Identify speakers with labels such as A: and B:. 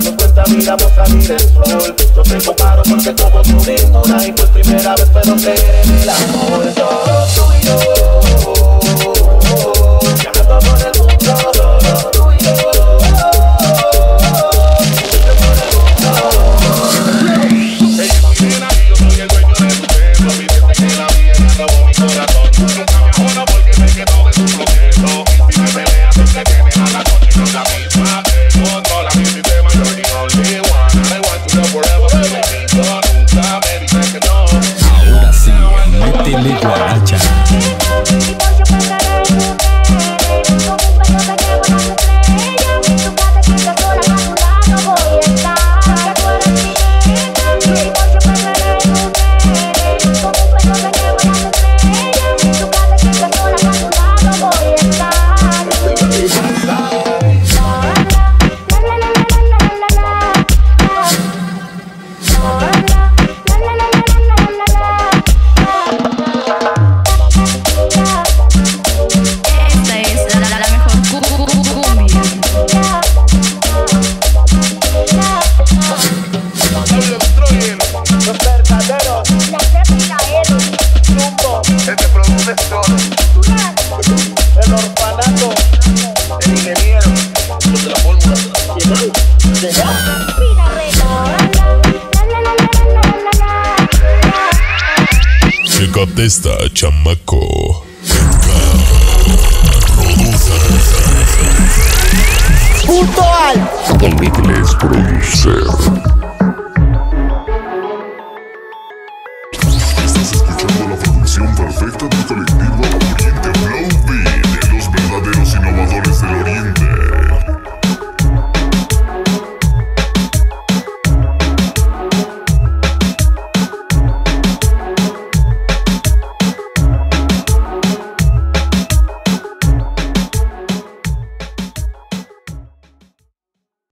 A: dando cuenta, mira, vos salir el sol. Yo te comparo porque como tú ninguna y por primera vez puedo creer en el amor. se te produce todo. El orfanato, el ingeniero, yo te la fórmula.
B: Chamaco. Producer.
C: combinación perfecta tu colectivo. Quien te aplaude.